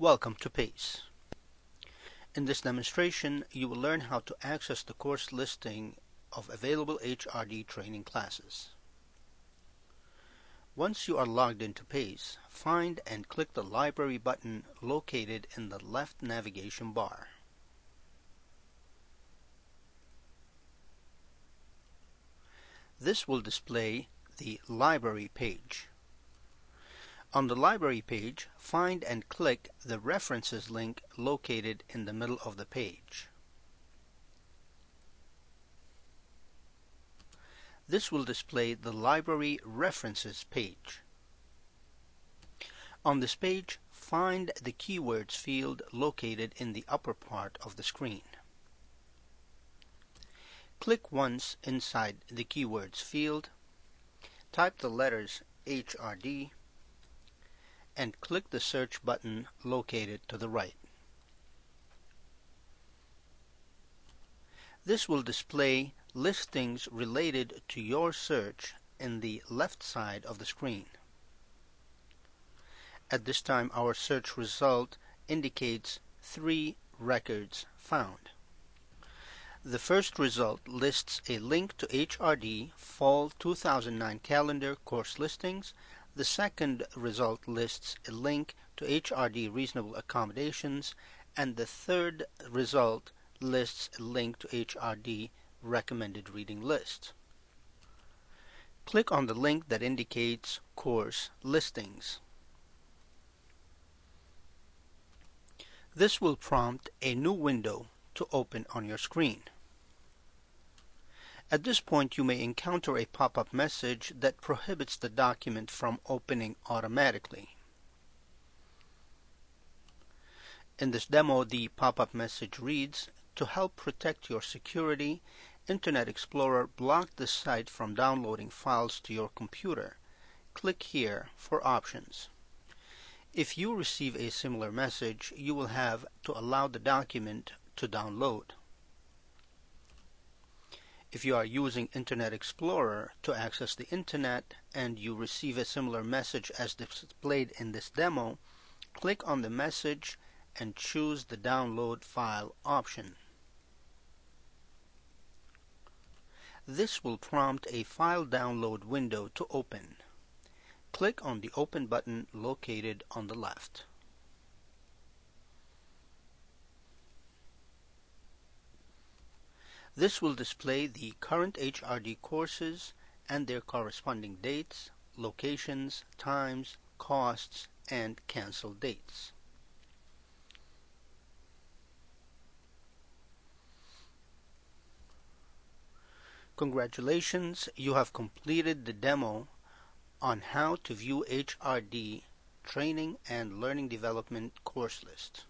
Welcome to PACE. In this demonstration, you will learn how to access the course listing of available HRD training classes. Once you are logged into PACE, find and click the Library button located in the left navigation bar. This will display the Library page. On the library page, find and click the References link located in the middle of the page. This will display the Library References page. On this page, find the Keywords field located in the upper part of the screen. Click once inside the Keywords field, type the letters HRD, and click the search button located to the right. This will display listings related to your search in the left side of the screen. At this time our search result indicates three records found. The first result lists a link to HRD Fall 2009 calendar course listings the second result lists a link to HRD reasonable accommodations, and the third result lists a link to HRD recommended reading list. Click on the link that indicates course listings. This will prompt a new window to open on your screen. At this point you may encounter a pop-up message that prohibits the document from opening automatically. In this demo the pop-up message reads, to help protect your security, Internet Explorer blocked the site from downloading files to your computer. Click here for options. If you receive a similar message, you will have to allow the document to download. If you are using Internet Explorer to access the Internet and you receive a similar message as displayed in this demo, click on the message and choose the Download File option. This will prompt a file download window to open. Click on the Open button located on the left. This will display the current HRD courses and their corresponding dates, locations, times, costs, and cancel dates. Congratulations, you have completed the demo on how to view HRD training and learning development course list.